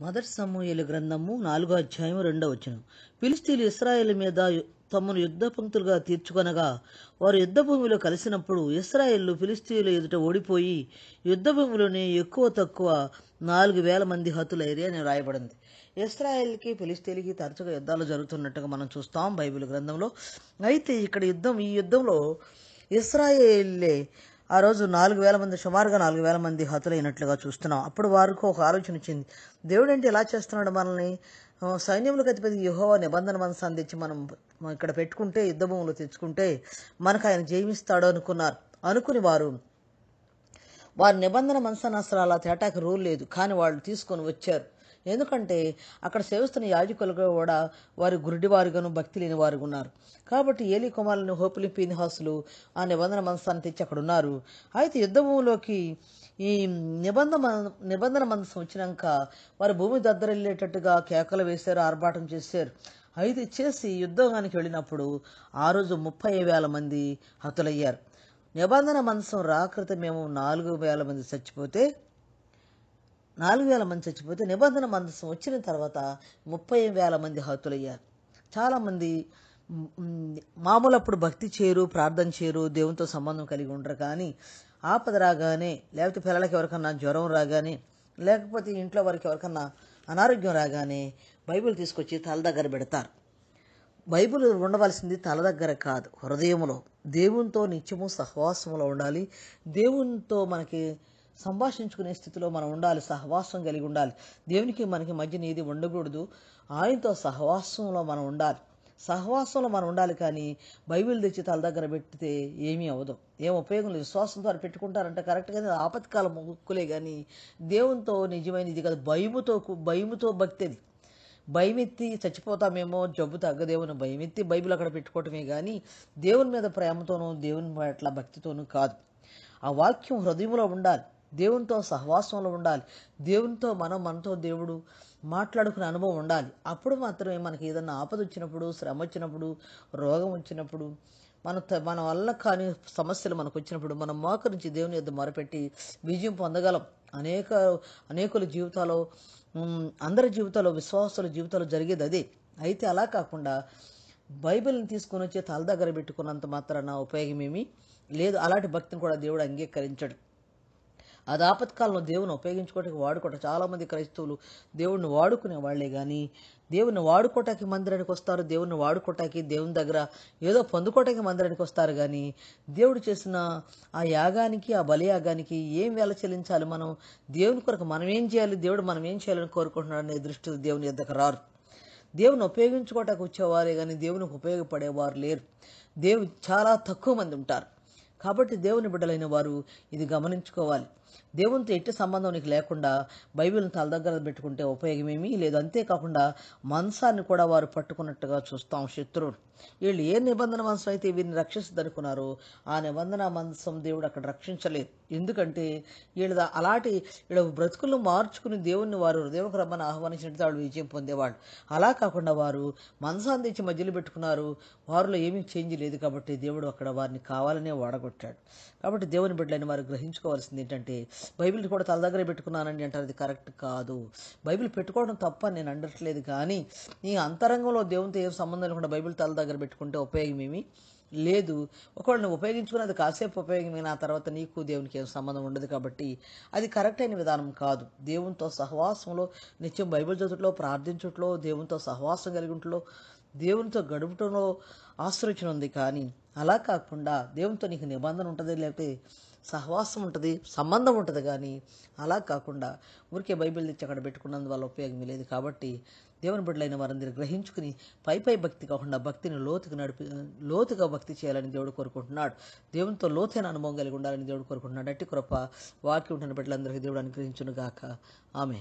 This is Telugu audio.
మొదటి సమూహలు గ్రంథము నాలుగో అధ్యాయం రెండో వచ్చిన ఫిలిస్తీన్లు ఇస్రాయేల్ మీద తమను యుద్ధ పంక్తులుగా తీర్చుకొనగా వారు యుద్ధ భూమిలో కలిసినప్పుడు ఇస్రాయేళ్ళు ఫిలిస్తీన్ల ఎదుట ఓడిపోయి యుద్ధ భూమిలోనే ఎక్కువ తక్కువ నాలుగు వేల మంది హతులైరి అని రాయబడింది. ఇస్రాయేల్కి ఫిలిస్తీన్కి తరచుగా యుద్ధాలు జరుగుతున్నట్టుగా మనం చూస్తాం బైబిల్ గ్రంథంలో. అయితే ఇక్కడ యుద్ధం ఈ యుద్ధంలో ఇస్రాయేల్లే ఆ రోజు నాలుగు వేల మంది సుమారుగా నాలుగు వేల మంది హతులైనట్లుగా చూస్తున్నాం. అప్పుడు వారికి ఒక ఆలోచన వచ్చింది. దేవుడు ఏంటి ఎలా చేస్తున్నాడు మనల్ని. సైన్యములకు అధిపతి యహోవా నిబంధన మనసాన్ని తెచ్చి మనం ఇక్కడ పెట్టుకుంటే యుద్ధ భూములు తెచ్చుకుంటే మనకు ఆయన జీవిస్తాడు అనుకున్నారు. అనుకుని వారు వారి నిబంధన మనసనస్త్రాల అలా తేటాకు రూల్ లేదు. కానీ వాళ్ళు తీసుకొని వచ్చారు. ఎందుకంటే అక్కడ సేవిస్తున్న యాజకులుగా కూడా వారు గురుడివారుగాను భక్తి లేని వారు ఉన్నారు కాబట్టి ఏలి కుమారులను హోపులి పీనిహాసులు ఆ నిబంధన మనసాన్ని తెచ్చి అక్కడ ఉన్నారు అయితే యుద్ధభూమిలోకి ఈ నిబంధన నిబంధన మనసు వచ్చినాక వారు భూమి దద్దరెళ్ళేటట్టుగా కేకలు వేశారు ఆర్భాటం చేశారు. అయితే చేసి యుద్ధంగానికి వెళ్ళినప్పుడు ఆ రోజు ముప్పై వేల మంది హతులయ్యారు. నిబంధన మనసం రాకృత మేము నాలుగు వేల మంది చచ్చిపోతే నాలుగు వేల మంది చచ్చిపోతే నిబంధన మందసం వచ్చిన తర్వాత ముప్పై వేల మంది హతులయ్యారు. చాలామంది మామూలు అప్పుడు భక్తి చేయరు ప్రార్థన చేయరు దేవునితో సంబంధం కలిగి ఉండరు. కానీ ఆపద రాగానే లేకపోతే పిల్లలకి ఎవరికన్నా జ్వరం రాగానే లేకపోతే ఇంట్లో వారికి ఎవరికన్నా అనారోగ్యం రాగానే బైబిల్ తీసుకొచ్చి తల దగ్గర పెడతారు. బైబిల్ ఉండవలసింది తల దగ్గర కాదు హృదయంలో దేవునితో నిత్యము సహవాసంలో ఉండాలి. దేవునితో మనకి సంభాషించుకునే స్థితిలో మనం ఉండాలి సహవాసం కలిగి ఉండాలి. దేవునికి మనకి మధ్యన ఏది ఉండకూడదు. ఆయనతో సహవాసంలో మనం ఉండాలి. సహవాసంలో మనం ఉండాలి కానీ బైబిల్ తెచ్చి తల దగ్గర పెట్టితే ఏమీ అవ్వదు. ఏం ఉపయోగం లేదు. విశ్వాసం ద్వారా పెట్టుకుంటారంటే కరెక్ట్గానే ఆపత్కాల ముక్కులే కానీ దేవునితో నిజమైన ఇది కాదు. భయముతో భయముతో భక్తి అది భయమెత్తి చచ్చిపోతామేమో జబ్బు తగ్గదేమో భయమెత్తి బైబిల్ అక్కడ పెట్టుకోవటమే కానీ దేవుని మీద ప్రేమతోనూ దేవుని పట్ల భక్తితోనూ కాదు. ఆ వాక్యం హృదయంలో ఉండాలి. దేవునితో సహవాసంలో ఉండాలి. దేవునితో మనం మనతో దేవుడు మాట్లాడుకునే అనుభవం ఉండాలి. అప్పుడు మాత్రమే మనకి ఏదన్నా ఆపద వచ్చినప్పుడు శ్రమ వచ్చినప్పుడు రోగం వచ్చినప్పుడు మన త- మన వల్ల కాని సమస్యలు మనకు వచ్చినప్పుడు మనం మోకరించి దేవుని యొద్ మొరపెట్టి విజయం పొందగలం. అనేక అనేకుల జీవితాల్లో అందరి జీవితాల్లో విశ్వాసాల జీవితాల్లో జరిగేది అదే. అయితే అలా కాకుండా బైబిల్ని తీసుకొని వచ్చి తల దగ్గర పెట్టుకున్నంత మాత్రాన ఉపయోగమేమి లేదు అలాంటి భక్తిని కూడా దేవుడు అంగీకరించడు. అది ఆపత్కాలంలో దేవుని ఉపయోగించుకోవటానికి వాడుకోవటం. చాలామంది క్రైస్తవులు దేవుణ్ణి వాడుకునే వాళ్ళే కానీ దేవుని వాడుకోవటానికి మందిరానికి వస్తారు దేవుని వాడుకోవటానికి దేవుని దగ్గర ఏదో పొందుకోవటానికి మందిరానికి వస్తారు కానీ దేవుడు చేసిన ఆ యాగానికి ఆ బలియాగానికి ఏం వేల చెల్లించాలి మనం? దేవుని కొరకు మనం ఏం చేయాలి? దేవుడు మనం ఏం చేయాలని కోరుకుంటున్నాడు అనే దృష్టి దేవుని ఎద్దకు రారు. దేవుని ఉపయోగించుకోవటానికి వచ్చేవారే కానీ దేవునికి ఉపయోగపడేవారు లేరు. దేవు చాలా తక్కువ మంది ఉంటారు. కాబట్టి దేవుని బిడ్డలైన వారు ఇది గమనించుకోవాలి. దేవునితో ఎట్టి సంబంధం నీకు లేకుండా బైబిల్ని తల దగ్గర పెట్టుకుంటే ఉపయోగమేమీ లేదు. అంతేకాకుండా మనసాన్ని కూడా వారు పట్టుకున్నట్టుగా చూస్తాం శత్రువులు. వీళ్ళు ఏ నిబంధన మనసు అయితే వీరిని రక్షిస్తుందనుకున్నారో ఆ నిబంధన మనసం దేవుడు అక్కడ రక్షించలేదు. ఎందుకంటే వీళ్ళ అలాంటి వీళ్ళ బ్రతుకులను మార్చుకుని దేవుణ్ణి వారు హృదయకు రమ్మని ఆహ్వానించినట్టు వాళ్ళు విజయం పొందేవాళ్ళు. అలా కాకుండా వారు మనసాన్ని తెచ్చి మధ్యలో పెట్టుకున్నారు. వారిలో ఏమీ చేంజ్ లేదు కాబట్టి దేవుడు అక్కడ వారిని కావాలనే వాడగొట్టాడు కాబట్టి దేవుని బిడ్డలని వారు గ్రహించుకోవాల్సింది ఏంటంటే బైబిల్ కూడా తల దగ్గర పెట్టుకున్నానండి అంటారు. అది కరెక్ట్ కాదు. బైబిల్ పెట్టుకోవడం తప్ప నేను అండట్లేదు కానీ నీ అంతరంగంలో దేవునితో ఏం సంబంధం లేకుండా బైబిల్ తల దగ్గర పెట్టుకుంటే ఉపయోగమేమి లేదు. ఒకవేళ నువ్వు ఉపయోగించుకున్నది కాసేపు ఉపయోగమైన ఆ తర్వాత నీకు దేవునికి ఏం సంబంధం ఉండదు కాబట్టి అది కరెక్ట్ అయిన విధానం కాదు. దేవునితో సహవాసంలో నిత్యం బైబిల్ చదువుట్లో ప్రార్థించుట్లో దేవునితో సహవాసం కలిగి దేవునితో గడుపుటంలో ఆశ్రయించిన ఉంది కానీ అలా కాకుండా దేవునితో నీకు నిబంధన ఉంటుంది లేకపోతే సహవాసం ఉంటుంది సంబంధం ఉంటుంది కానీ అలా కాకుండా ఊరికే బైబిల్ తెచ్చి అక్కడ పెట్టుకున్నందువల్ల ఉపయోగం లేదు కాబట్టి దేవుని బిడ్డలైన వారందరూ గ్రహించుకుని పై పై భక్తి కాకుండా భక్తిని లోతుకు నడిపి లోతుగా భక్తి చేయాలని దేవుడు కోరుకుంటున్నాడు. దేవునితో లోతైన అనుభవం కలిగి ఉండాలని దేవుడు కోరుకుంటున్నాడు. అట్టి కృప వాక్యం ఉంటున్న బిడ్డలందరికీ దేవుడు అనుగ్రహించును గాక ఆమె